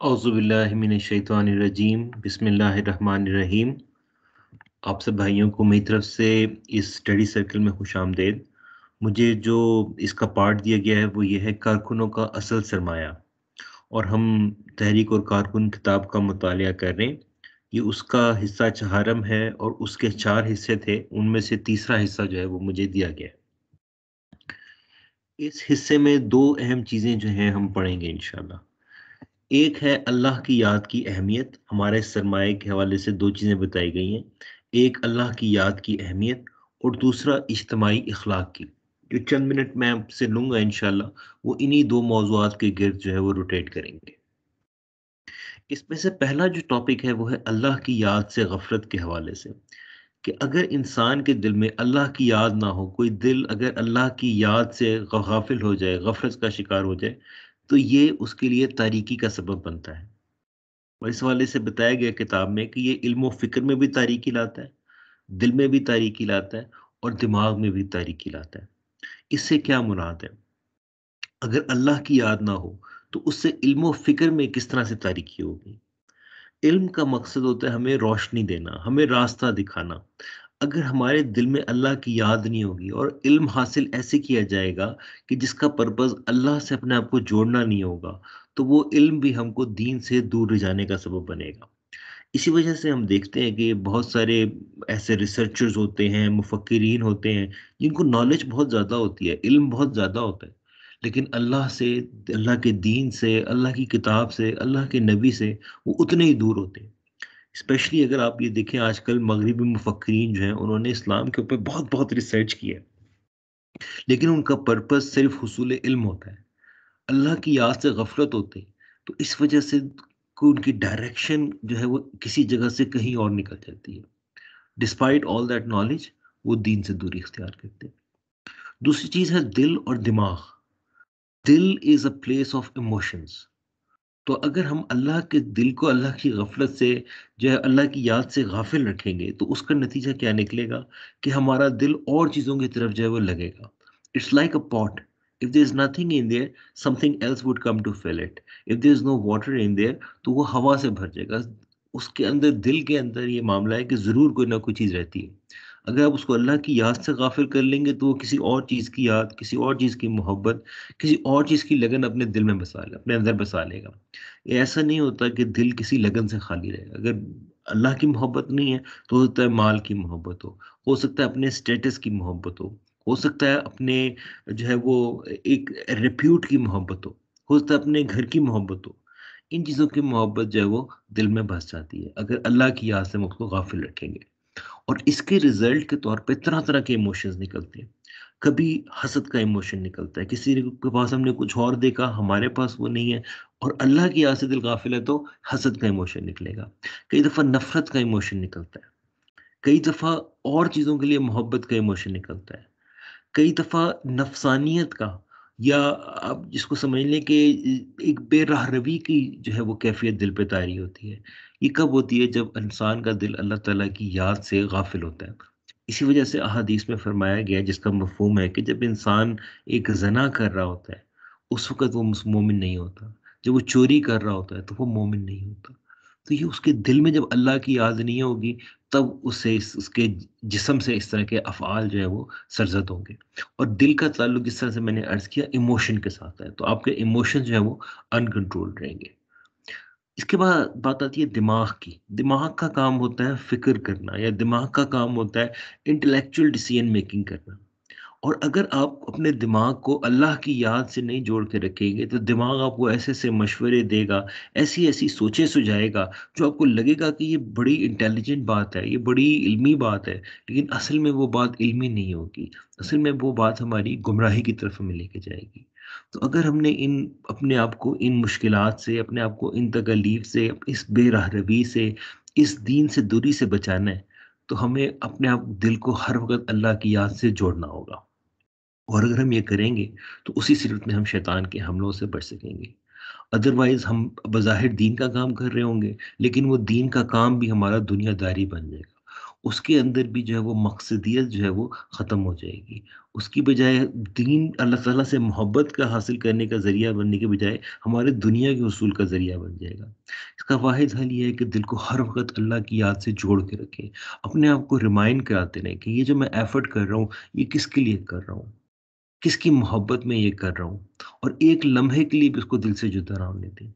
अज़बिल्लिमिनशैतवानरजीम बिस्मिल्लाहिर्रहमानिर्रहीम आप सब भाइयों को मेरी तरफ़ से इस स्टडी सर्कल में खुश आमदेद। मुझे जो इसका पार्ट दिया गया है, वो ये है कारकुनों का असल सरमाया। और हम तहरीक और कारकुन किताब का मुताल कर रहे हैं। ये उसका हिस्सा चहारम है और उसके चार हिस्से थे, उनमें से तीसरा हिस्सा जो है वो मुझे दिया गया है। इस हिस्से में दो अहम चीज़ें जो हैं हम पढ़ेंगे इनशाला एक है अल्लाह की याद की अहमियत, हमारे सरमाए के हवाले से दो चीज़ें बताई गई हैं। एक, अल्लाह की याद की अहमियत और दूसरा इज्तमाही अखलाक की। जो चंद मिनट मैं आपसे लूँगा इन वो इन्हीं दो मौजूद के गिर्द जो है वो रोटेट करेंगे। इसमें से पहला जो टॉपिक है वो है अल्लाह की याद से गफलत के हवाले से। कि अगर इंसान के दिल में अल्लाह की याद ना हो, कोई दिल अगर अल्लाह की याद से गाफिल हो जाए, गफलत का शिकार हो जाए तो ये उसके लिए तारीकी का सबब बनता है। और इस वाले से बताया गया किताब में कि ये इल्म फ़िक्र में भी तारीकी लाता है, दिल में भी तारीकी लाता है और दिमाग में भी तारीकी लाता है। इससे क्या मुराद है? अगर अल्लाह की याद ना हो तो उससे इल्म फ़िक्र में किस तरह से तारीकी होगी? इल्म का मकसद होता है हमें रोशनी देना, हमें रास्ता दिखाना अगर हमारे दिल में अल्लाह की याद नहीं होगी और इल्म हासिल ऐसे किया जाएगा कि जिसका पर्पज़ अल्लाह से अपने आप को जोड़ना नहीं होगा तो वो इल्म भी हमको दीन से दूर जाने का सबब बनेगा। इसी वजह से हम देखते हैं कि बहुत सारे ऐसे रिसर्चर्स होते हैं मुफक्रीन होते हैं, जिनको नॉलेज बहुत ज़्यादा होती है, इल्म बहुत ज़्यादा होता है, लेकिन अल्लाह से, अल्लाह के दीन से, अल्लाह की किताब से, अल्लाह के नबी से वो उतने ही दूर होते हैं। स्पेशली अगर आप ये देखें, आजकल मगरबी मुफक्रीन जो हैं, उन्होंने इस्लाम के ऊपर बहुत बहुत रिसर्च किया लेकिन उनका पर्पज़ सिर्फ़ हसूल इल्म होता है। अल्लाह की याद से गफलत होती तो इस वजह से उनकी डायरेक्शन जो है, वो किसी जगह से कहीं और निकल जाती है। डिस्पाइट ऑल दैट नॉलेज वो दीन से दूरी इख्तियार करते हैं। दूसरी चीज़ है दिल और दिमाग। दिल is a place of emotions तो अगर हम अल्लाह के दिल को, अल्लाह की गफलत से, जो है अल्लाह की याद से गाफिल रखेंगे तो उसका नतीजा क्या निकलेगा? कि हमारा दिल और चीज़ों की तरफ़ जो है वो लगेगा। It's like a pot if there is nothing in there, something else would come to fill it. If there is no water in there तो वो हवा से भर जाएगा। उसके अंदर, दिल के अंदर ये मामला है कि ज़रूर कोई ना कोई चीज़ रहती है। अगर आप उसको अल्लाह की याद से गाफिल कर लेंगे तो वो किसी और चीज़ की याद, किसी और चीज़ की मोहब्बत, किसी और चीज़ की लगन अपने दिल में बसा ले, अपने अंदर बसा लेगा। ऐसा नहीं होता कि दिल किसी लगन से खाली रहेगा। अगर अल्लाह की मोहब्बत नहीं है तो हो सकता है माल की मोहब्बत हो हो सकता है अपने स्टेटस की मोहब्बत हो हो सकता है अपने जो है वो एक रिप्यूट की मोहब्बत हो हो सकता है अपने घर की मोहब्बत हो। इन चीज़ों की मोहब्बत जो है वो दिल में बस जाती है, अगर अल्लाह की याद से हम उसको गाफिल रखेंगे। और इसके रिज़ल्ट के तौर पे तरह तरह के इमोशंस निकलते हैं। कभी हसद का इमोशन निकलता है, किसी के पास हमने कुछ और देखा, हमारे पास वो नहीं है और अल्लाह की याद दिल गाफिल है तो हसद का इमोशन निकलेगा। कई दफ़ा नफरत का इमोशन निकलता है। कई दफ़ा और चीज़ों के लिए मोहब्बत का इमोशन निकलता है। कई दफ़ा नफसानियत का या आप जिसको समझ लें कि एक बेराह रवी की जो है वो कैफियत दिल पे तारी होती है। ये कब होती है? जब इंसान का दिल अल्लाह ताला की याद से गाफिल होता है। इसी वजह से अहादीस में फरमाया गया, जिसका मफहूम है कि जब इंसान एक जना कर रहा होता है, उस वक़्त वो मोमिन नहीं होता। जब वो चोरी कर रहा होता है तो वो मोमिन नहीं होता। तो ये उसके दिल में जब अल्लाह की याद नहीं होगी तब उसे इस, उसके जिसम से इस तरह के अफ़ाल जो है वो सरजद होंगे। और दिल का ताल्लुक जिस तरह से मैंने अर्ज़ किया इमोशन के साथ है तो आपके इमोशन जो है वो अनकंट्रोल रहेंगे। इसके बाद बात आती है दिमाग की। दिमाग का काम होता है फ़िक्र करना या दिमाग का काम होता है इंटेलेक्चुअल डिसीज़न मेकिंग करना। और अगर आप अपने दिमाग को अल्लाह की याद से नहीं जोड़ के रखेंगे तो दिमाग आपको ऐसे ऐसे मशवरे देगा, ऐसी ऐसी सोचें सुझाएगा, जो आपको लगेगा कि ये बड़ी इंटेलिजेंट बात है, ये बड़ी इल्मी बात है, लेकिन असल में वो बात इल्मी नहीं होगी। असल में वो बात हमारी गुमराही की तरफ़ हमें लेके जाएगी। तो अगर हमने इन, अपने आप को इन मुश्किल से, अपने आप को इन तकलीफ़ से, इस बेराह रवी से, इस दीन से दूरी से बचाना है तो हमें अपने आप दिल को हर वक्त अल्लाह की याद से जोड़ना होगा। और अगर हम ये करेंगे तो उसी सिरत में हम शैतान के हमलों से बच सकेंगे। अदरवाइज़ हम बज़ाहिर दीन का काम कर रहे होंगे, लेकिन वो दीन का काम भी हमारा दुनियादारी बन जाएगा। उसके अंदर भी जो है वो मकसदियत जो है वो ख़त्म हो जाएगी। उसकी बजाय दीन अल्लाह ताला से मोहब्बत का हासिल करने का ज़रिया बनने के बजाय हमारे दुनिया के उसूल का ज़रिया बन जाएगा। इसका वाहिद हल ये है कि दिल को हर वक्त अल्लाह की याद से जोड़ के रखें। अपने आप को रिमाइंड कराते रहें कि ये जो मैं एफर्ट कर रहा हूँ, ये किसके लिए कर रहा हूँ? किसकी मोहब्बत में ये कर रहा हूँ? और एक लम्हे के लिए भी उसको दिल से जुदा ना होने दें।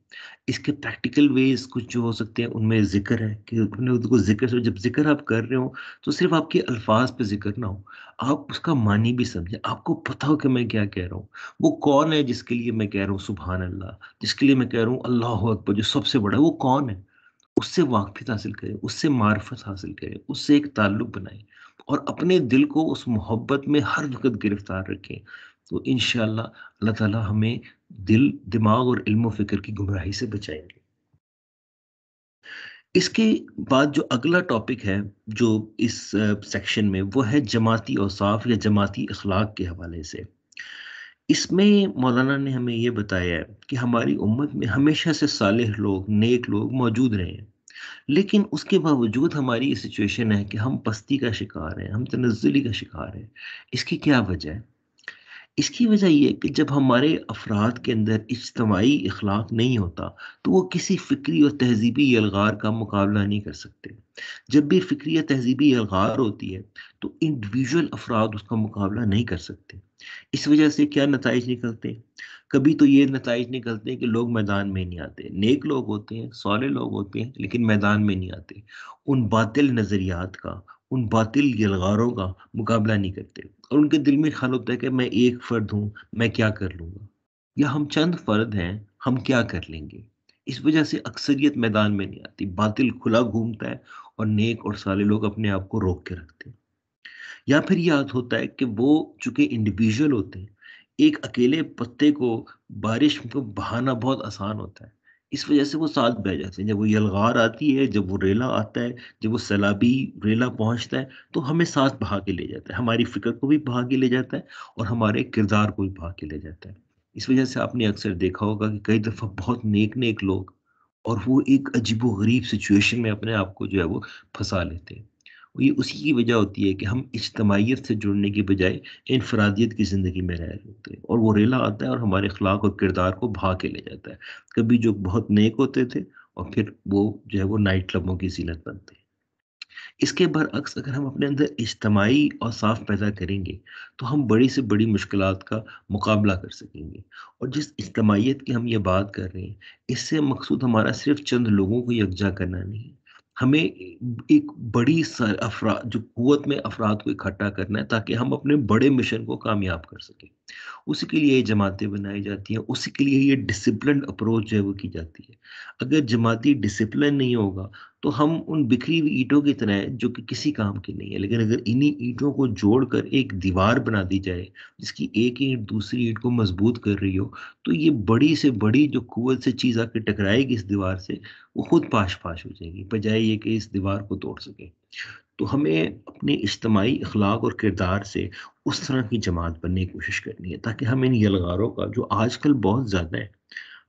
इसके प्रैक्टिकल वेज कुछ जो हो सकते हैं, उनमें ज़िक्र है कि उसको ज़िक्र से, जब ज़िक्र आप कर रहे हो तो सिर्फ़ आपके अल्फाज पे ज़िक्र ना हो। आप उसका मानी भी समझें। आपको पता हो कि मैं क्या कह रहा हूँ। वो कौन है जिसके लिए मैं कह रहा हूँ सुबहान अल्लाह जिसके लिए मैं कह रहा हूँ, अल्लाह अकबर, जो सबसे बड़ा है, वो कौन है? उससे वाकफियत हासिल करें, उससे मार्फत हासिल करें, उससे एक ताल्लुक बनाएँ। और अपने दिल को उस मोहब्बत में हर वक्त गिरफ़्तार रखें। तो इन अल्लाह ताला हमें दिल, दिमाग और इल्म फ़िक्र की गुमराही से बचाएँगे। इसके बाद जो अगला टॉपिक है, जो इस सेक्शन में, वो है जमाती औसाफ या जमाती अखलाक के हवाले से। इसमें मौलाना ने हमें ये बताया है कि हमारी उम्मत में हमेशा से सालेह लोग, नेक लोग मौजूद रहे हैं। लेकिन उसके बावजूद हमारी ये सिचुएशन है कि हम पस्ती का शिकार हैं, हम तनज़ली का शिकार हैं। इसकी क्या वजह? है इसकी वजह ये कि जब हमारे अफराद के अंदर इज्तमाही अखलाक नहीं होता तो वो किसी फ़िक्री और तहजीबी अलगार का मुकाबला नहीं कर सकते। जब भी फ़िक्री या तहजीबी अलगार होती है तो इंडिविजुअल अफराद उसका मुकाबला नहीं कर सकते। इस वजह से क्या नतज निकलते कभी तो ये नतज निकलते कि लोग मैदान में नहीं आते। नेक लोग होते हैं सौले लोग होते हैं, लेकिन मैदान में नहीं आते। उन बातिल नज़रियात का, उन बातिल यलगारों का मुकाबला नहीं करते। और उनके दिल में ख्याल होता है कि मैं एक फ़र्द हूँ, मैं क्या कर लूँगा? या हम चंद फ़र्द हैं, हम क्या कर लेंगे? इस वजह से अक्सरियत मैदान में नहीं आती। बातिल खुला घूमता है और नेक और साले लोग अपने आप को रोक के रखते हैं। या फिर याद होता है कि वो चूँकि इंडिविजुअल होते हैं, एक अकेले पत्ते को बारिश को बहाना बहुत आसान होता है। इस वजह से वो साथ बह जाते हैं। जब वो यलगार आती है, जब वो रेला आता है, जब वो सैलाबी रेला पहुँचता है तो हमें साथ बहा के ले जाता है। हमारी फ़िक्र को भी बहा के ले जाता है और हमारे किरदार को भी बहा के ले जाता है। इस वजह से आपने अक्सर देखा होगा कि कई दफ़ा बहुत नेक नेक लोग और वो एक अजीब गरीब सिचुएशन में अपने आप को जो है वो फंसा लेते हैं। ये उसी की वजह होती है कि हम इज्तमाहीत से जुड़ने की बजाय इनफरादियत की ज़िंदगी में रह रहे होते हैं और वो रेला आता है और हमारे अखलाक और किरदार को भा के ले जाता है। कभी जो बहुत नेक होते थे और फिर वो जो है वो नाइट क्लबों की जीनत बनते हैं। इसके बरअक्स अगर हम अपने अंदर इज्तमाही और साफ़ पैदा करेंगे तो हम बड़ी से बड़ी मुश्किल का मुकाबला कर सकेंगे। और जिस इज्तमाहीत की हम ये बात कर रहे हैं, इससे मकसूद हमारा सिर्फ़ चंद लोगों को यकजा करना नहीं है। हमें एक बड़ी अफरा, जो कुत में अफराद को इकट्ठा करना है ताकि हम अपने बड़े मिशन को कामयाब कर सकें। उसी के लिए ये जमातें बनाई जाती हैं उसी के लिए ये डिसिप्लिन अप्रोच है वो की जाती है। अगर जमाती डिसिप्लिन नहीं होगा तो हम उन बिखरी हुई ईंटों की तरह हैं, जो कि किसी काम की नहीं है। लेकिन अगर इन्हीं ईंटों को जोड़कर एक दीवार बना दी जाए, जिसकी एक ईंट दूसरी ईंट को मज़बूत कर रही हो तो ये बड़ी से बड़ी जो कुत से चीज़ आके टकराएगी इस दीवार से, वो खुद पाश पाश हो जाएगी, बजाय ये कि इस दीवार को तोड़ सके। तो हमें अपने इज्तमाही अखलाक और किरदार से उस तरह की जमात बनने की कोशिश करनी है ताकि हम इन यलगारों का जो आजकल बहुत ज़्यादा है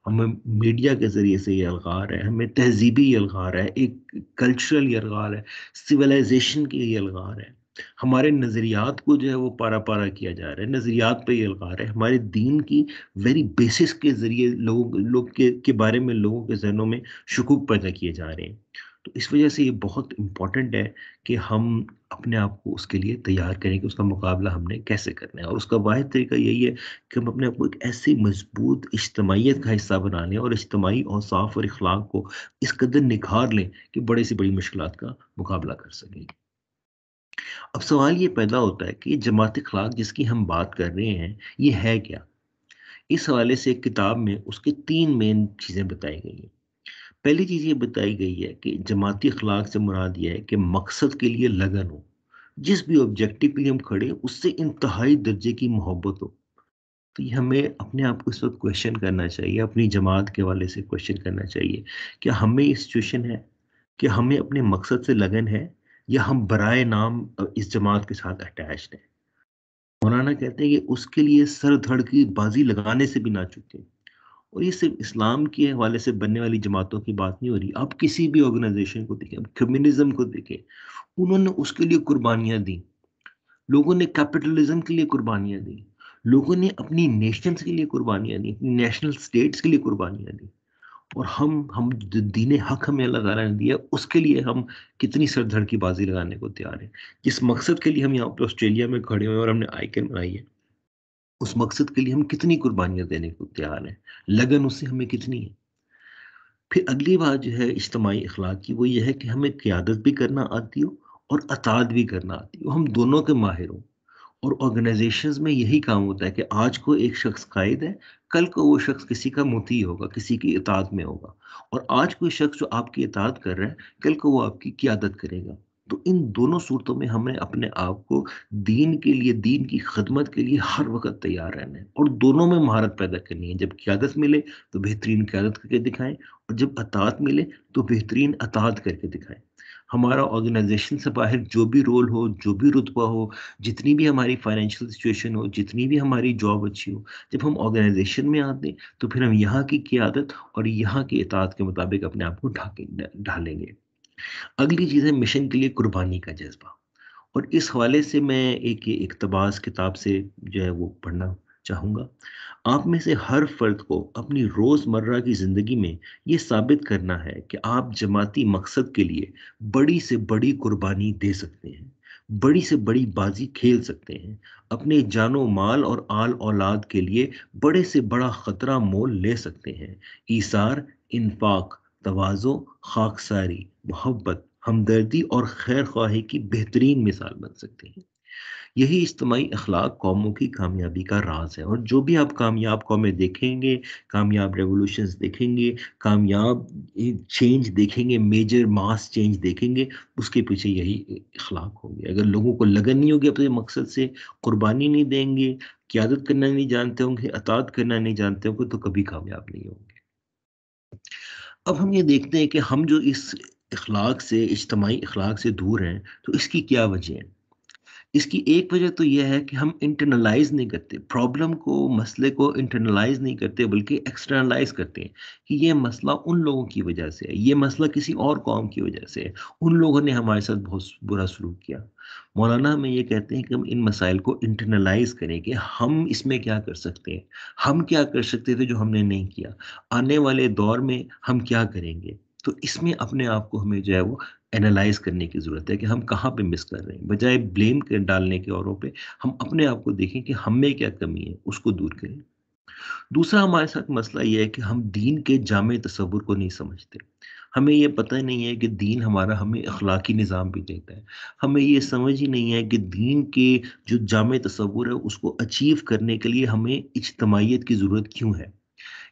हमें मीडिया के ज़रिए से यलगार है हमें तहजीबी यलगार है एक कल्चरल यलगार है सिविलाइजेशन के यलगार है हमारे नज़रियात को जो है वो पारा पारा किया जा रहा है नज़रियात पे ये अलगार है हमारे दीन की वेरी बेसिस के ज़रिए लोग लोग के, के बारे में लोगों के जहनों में शकूक पैदा किए जा रहे हैं। तो इस वजह से ये बहुत इंपॉर्टेंट है कि हम अपने आप को उसके लिए तैयार करें कि उसका मुकाबला हमने कैसे करना है। और उसका वाद तरीका यही है कि हम अपने आप को एक ऐसी मज़बूत इज्तमाहीत का हिस्सा बना लें और इज्तमाही साफ़ और इखलाक को इस कदर निखार लें कि बड़े से बड़ी मुश्किल का मुकाबला कर सकें। अब सवाल ये पैदा होता है कि जमात अखलाक जिसकी हम बात कर रहे हैं, ये है क्या? इस हवाले से एक किताब में उसके तीन मेन चीज़ें बताई गई हैं। पहली चीज़ ये बताई गई है कि जमाती अखलाक से मुराद यह है कि मकसद के लिए लगन हो। जिस भी ऑब्जेक्टिव के लिए हम खड़े उससे इंतहाई दर्जे की मोहब्बत हो। तो ये हमें अपने आप को इस वक्त क्वेश्चन करना चाहिए, अपनी जमात के वाले से क्वेश्चन करना चाहिए। क्या हमें इस सिचुएशन है? कि हमें अपने मकसद से लगन है? या हम बराए नाम इस जमात के साथ अटैच हैं? मौलाना कहते हैं कि उसके लिए सर धड़ की बाजी लगाने से भी ना चुके और ये सिर्फ़ इस्लाम के हवाले से बनने वाली जमातों की बात नहीं हो रही। आप किसी भी ऑर्गेनाइजेशन को देखें, अब कम्युनिज्म को देखें, उन्होंने उसके लिए कुर्बानियाँ दी। लोगों ने कैपिटलिज्म के लिए कुर्बानियाँ दी। लोगों ने अपनी नेशंस के लिए कुर्बानियाँ दी, अपनी नेशनल स्टेट्स के लिए कुर्बानियाँ दी। और हम हम दीन हक हमें अल्लाह ताला ने दिया, उसके लिए हम कितनी सरधड़ की बाजी लगाने को तैयार हैं। जिस मकसद के लिए हम यहाँ पे ऑस्ट्रेलिया में खड़े हुए और हमने आइकन बनाई है उस मकसद के लिए हम कितनी कुर्बानियाँ देने को तैयार हैं? लगन उससे हमें कितनी है? फिर अगली बात जो है इज्तमाही अखलाक की, वो ये है कि हमें क्यादत भी करना आती हो और अताद भी करना आती हो। हम दोनों के माहिर हों। और ऑर्गेनाइजेशंस में यही काम होता है कि आज को एक शख्स कायद है, कल को वो शख्स किसी का मोती होगा, किसी की इतात में होगा। और आज कोई शख्स जो आपकी इतात कर रहा है, कल को वो आपकी क्यादत करेगा। तो इन दोनों सूरतों में हमें अपने आप को दीन के लिए, दीन की खदमत के लिए हर वक्त तैयार रहना है। और दोनों में महारत पैदा करनी है। जब क्यादत मिले तो बेहतरीन क्यादत करके दिखाएँ और जब अतात मिले तो बेहतरीन अतात करके दिखाएँ। हमारा ऑर्गेनाइजेशन से बाहर जो भी रोल हो, जो भी रुतबा हो, जितनी भी हमारी फाइनेंशियल सिचुएशन हो, जितनी भी हमारी जॉब अच्छी हो, जब हम ऑर्गेनाइजेशन में आते तो फिर हम यहाँ की क्यादत और यहाँ की इतात के मुताबिक अपने आप को ढालेंगे। अगली चीज़ है मिशन के लिए कुर्बानी का जज्बा। और इस हवाले से मैं एक इकतबास किताब से जो है वो पढ़ना चाहूँगा। आप में से हर फर्द को अपनी रोज़मर्रा की ज़िंदगी में ये साबित करना है कि आप जमाती मकसद के लिए बड़ी से बड़ी कुर्बानी दे सकते हैं, बड़ी से बड़ी बाजी खेल सकते हैं, अपने जानो माल और आल औलाद के लिए बड़े से बड़ा ख़तरा मोल ले सकते हैं। ईसार, इन्फाक, तवाज़ो, खाकसारी मोहब्बत, हमदर्दी और खैर ख्वाही की बेहतरीन मिसाल बन सकते हैं। यही इज्तमाही अखलाक कौमों की कामयाबी का राज है और जो भी आप कामयाब कौमें देखेंगे, कामयाब रेवोल्यूशन देखेंगे, कामयाब चेंज देखेंगे मेजर मास चेंज देखेंगे, उसके पीछे यही अखलाक होंगे। अगर लोगों को लगन नहीं होगी अपने मकसद से, कुर्बानी नहीं देंगे, क्यादत करना नहीं जानते होंगे अतात करना नहीं जानते होंगे तो कभी कामयाब नहीं होंगे। अब हम ये देखते हैं कि हम जो इस अखलाक से इज्तमाही अखलाक से दूर हैं तो इसकी क्या वजह है? इसकी एक वजह तो यह है कि हम इंटरनलाइज नहीं करते प्रॉब्लम को, मसले को इंटरनलाइज नहीं करते, बल्कि एक्सटर्नलाइज करते हैं कि ये मसला उन लोगों की वजह से है, ये मसला किसी और कौम की वजह से है, उन लोगों ने हमारे साथ बहुत बुरा सलूक किया। मौलाना हमें ये कहते हैं कि हम इन मसाइल को इंटरनलाइज करें कि हम इसमें क्या कर सकते हैं, हम क्या कर सकते थे जो हमने नहीं किया, आने वाले दौर में हम क्या करेंगे? तो इसमें अपने आप को हमें जो है वो एनालाइज करने की ज़रूरत है कि हम कहाँ पे मिस कर रहे हैं। बजाय ब्लेम कर डालने के औरों पे, हम अपने आप को देखें कि हम में क्या कमी है, उसको दूर करें। दूसरा हमारे साथ मसला यह है कि हम दीन के जाम तस्वुर को नहीं समझते। हमें ये पता ही नहीं है कि दीन हमारा हमें अखलाकी निज़ाम भी देता है। हमें ये समझ ही नहीं है कि दीन के जो जाम तस्वुर है, उसको अचीव करने के लिए हमें इजतमाहीत की ज़रूरत क्यों है।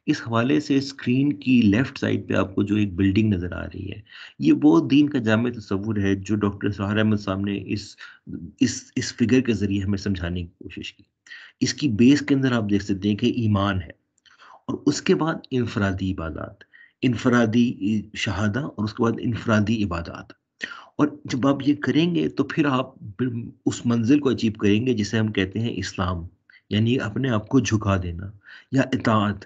इस हवाले से स्क्रीन की लेफ़्ट साइड पे आपको जो एक बिल्डिंग नज़र आ रही है, ये वो दीन का जाम तस्वुर है जो डॉक्टर सहार अहमद साहब ने इस इस इस फिगर के ज़रिए हमें समझाने की कोशिश की। इसकी बेस के अंदर आप देख सकते हैं कि ईमान है और उसके बाद इनफरादी इबादत, इनफरादी शहादा और उसके बाद इनफरादी इबादत। और जब आप ये करेंगे तो फिर आप उस मंजिल को अचीव करेंगे जिसे हम कहते हैं इस्लाम, यानी अपने आप को झुका देना या इतात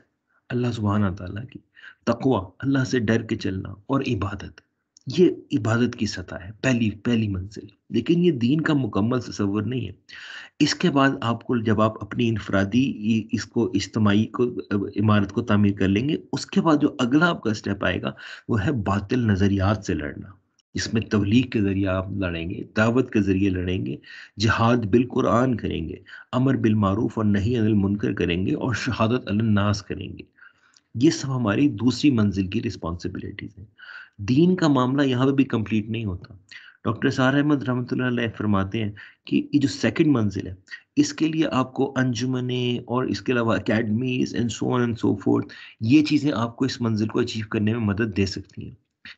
अल्लाह सुबहाना ताला की, तकवा, अल्लाह से डर के चलना और इबादत, ये इबादत की सतह है, पहली पहली मंजिल। लेकिन ये दीन का मुकम्मल तस्वर नहीं है। इसके बाद आपको जब आप अपनी इनफरादी इसको, इज्तमाही को इमारत को तामीर कर लेंगे, उसके बाद जो अगला आपका स्टेप आएगा, वो है बातिल नज़रियात से लड़ना। इसमें तबलीग के ज़रिए आप लड़ेंगे, दावत के ज़रिए लड़ेंगे, जहाद बिल कुरान करेंगे, अमर बिल मारूफ और नहीं अनिल मुनकर करेंगे और शहादत अलनास करेंगे। ये सब हमारी दूसरी मंजिल की रिस्पॉन्सिबिलिटीज़ हैं। दीन का मामला यहाँ पे भी कंप्लीट नहीं होता। डॉक्टर सार अहमद रहमत फरमाते हैं कि ये जो सेकंड मंजिल है इसके लिए आपको अंजुमने और इसके अलावा academies and so on and so forth ये चीज़ें आपको इस मंजिल को अचीव करने में मदद दे सकती हैं।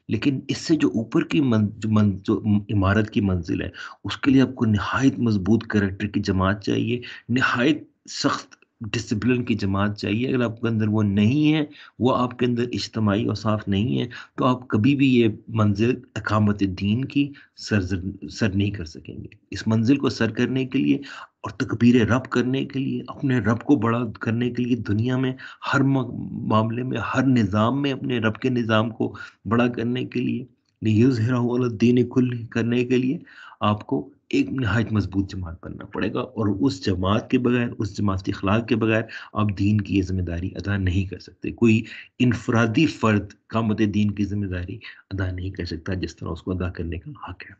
लेकिन इससे जो ऊपर की मन, जो, मन, जो इमारत की मंजिल है उसके लिए आपको नहायत मज़बूत करेक्टर की जमात चाहिए नहायत सख्त डिसिप्लिन की जमात चाहिए। अगर आपके अंदर वो नहीं है, वो आपके अंदर इज्तमाही और साफ़ नहीं है तो आप कभी भी ये मंजिल अकामत दीन की सर सर नहीं कर सकेंगे। इस मंजिल को सर करने के लिए और तकबीर रब करने के लिए, अपने रब को बड़ा करने के लिए दुनिया में, हर मामले में, हर निज़ाम में, अपने रब के निज़ाम को बड़ा करने के लिए दीन कुल करने के लिए आपको एक नहायत मज़बूत जमात बनना पड़ेगा और उस जमात के बगैर, उस जमात के अखलाक के बगैर आप दीन की ये ज़िम्मेदारी अदा नहीं कर सकते। कोई इनफरादी फ़र्द का मत दीन की ज़िम्मेदारी अदा नहीं कर सकता जिस तरह उसको अदा करने का हक है।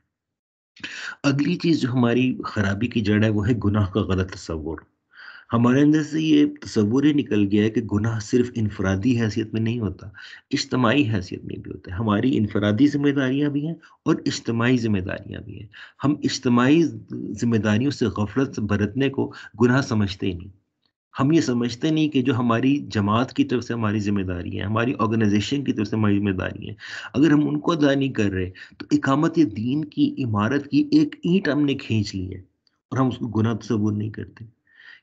अगली चीज़ जो हमारी ख़राबी की जड़ है वो है गुनाह का गलत तस्वुर। हमारे अंदर से ये तस्वुर ही निकल गया है कि गुनाह सिर्फ़ इनफरादी हैसियत में नहीं होता, इज्तमाही हैसियत में भी होता है। हमारी इनफरादी जिम्मेदारियाँ भी हैं और इज्तमाही जिम्मेदारियाँ भी हैं। हम इज्तमाही जिम्मेदारियों से गफलत बरतने को गुनाह समझते ही नहीं। हम ये समझते नहीं कि जो हमारी जमात की तरफ़ से हमारी ज़िम्मेदारी है, हमारी ऑर्गेनाइजेशन की तरफ़ से हमारी ज़िम्मेदारी है, अगर हम उनको अदा नहीं कर रहे तो इकामत दीन की इमारत की एक ईंट हमने खींच ली है और हम उसको गुनाह तस्वूर नहीं करते।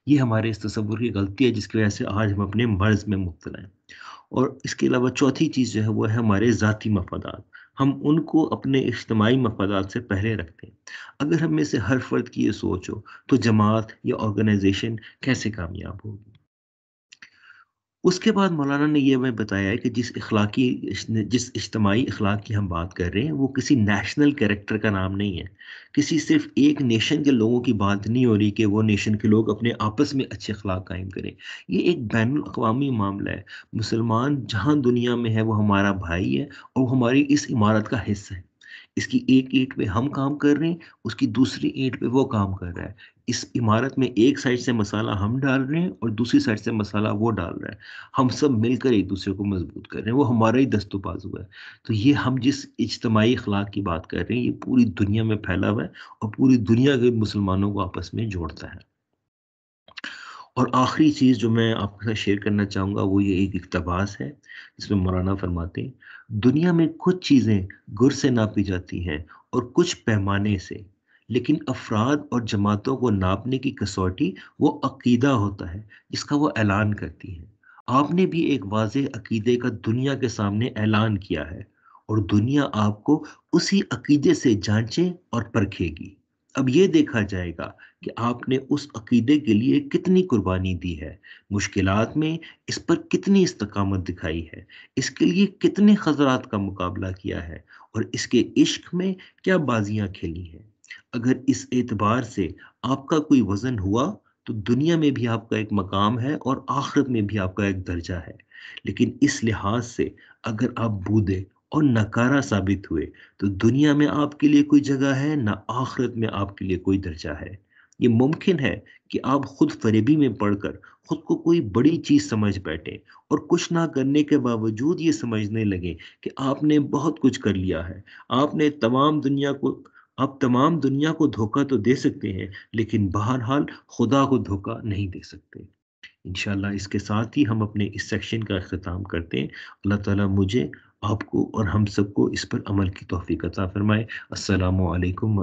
ये हमारे इस तस्वुर की गलती है, जिसकी वजह से आज हम अपने मर्ज में मुबतला हैं और इसके अलावा चौथी चीज़ जो है, वो है हमारे ज़ाती मफादात। हम उनको अपने इज्तमाही मफादात से पहले रखते हैं। अगर हम में से हर फर्द की ये सोच हो तो जमात या ऑर्गेनाइजेशन कैसे कामयाब होगी? उसके बाद मौलाना ने यह हमें बताया कि जिस इखलाकी, जिस इज्तमाही अखलाक की हम बात कर रहे हैं, वो किसी नेशनल कैरेक्टर का नाम नहीं है। किसी सिर्फ़ एक नेशन के लोगों की बात नहीं हो रही कि वो नेशन के लोग अपने आपस में अच्छे अखलाक कायम करें। ये एक बैन अवी मामला है। मुसलमान जहाँ दुनिया में है, वो हमारा भाई है और हमारी इस इमारत का हिस्सा है। इसकी एक ईंट पे हम काम कर रहे हैं, उसकी दूसरी ईंट पे वो काम कर रहा है। इस इमारत में एक साइड से मसाला हम डाल रहे हैं और दूसरी साइड से मसाला वो डाल रहा है। हम सब मिलकर एक दूसरे को मज़बूत कर रहे हैं। वो हमारा ही दस्तोबाज हुआ है। तो ये हम जिस इज्तमाही अखलाक की बात कर रहे हैं, ये पूरी दुनिया में फैला हुआ है और पूरी दुनिया के मुसलमानों को आपस में जोड़ता है। और आखिरी चीज़ जो मैं आपके साथ शेयर करना चाहूँगा, वो ये एक इकतबास है, जिसमें मौलाना फरमाते हैं दुनिया में कुछ चीज़ें गुर से नापी जाती हैं और कुछ पैमाने से। लेकिन अफराद और जमातों को नापने की कसौटी वो अकीदा होता है, जिसका वो ऐलान करती है। आपने भी एक वाज अकीदे का दुनिया के सामने ऐलान किया है और दुनिया आपको उसी अकीदे से जांचे और परखेगी। अब ये देखा जाएगा कि आपने उस अकीदे के लिए कितनी कुर्बानी दी है। मुश्किलात में इस पर कितनी इस्तकामत दिखाई है? इसके लिए कितने खजरात का मुकाबला किया है? और इसके इश्क में क्या बाजियाँ खेली हैं? अगर इस एतबार से आपका कोई वज़न हुआ तो दुनिया में भी आपका एक मकाम है और आखिरत में भी आपका एक दर्जा है। लेकिन इस लिहाज से अगर आप बूदे और नकारा साबित हुए। तो दुनिया में आपके लिए कोई जगह है, ना आखिरत में आपके लिए कोई दर्जा है। ये मुमकिन है कि आप खुद फरेबी में पढ़कर खुद को कोई बड़ी चीज़ समझ बैठे और कुछ ना करने के बावजूद ये समझने लगे कि आपने बहुत कुछ कर लिया है। आपने तमाम दुनिया को, आप तमाम दुनिया को धोखा तो दे सकते हैं, लेकिन बहरहाल खुदा को धोखा नहीं दे सकते। इनशाला इसके साथ ही हम अपने इस सेक्शन का अख्ताम करते हैं। अल्लाह ताला मुझे आपको और हम सबको इस पर अमल की तोफ़ी कता फ़रमाए। असलकम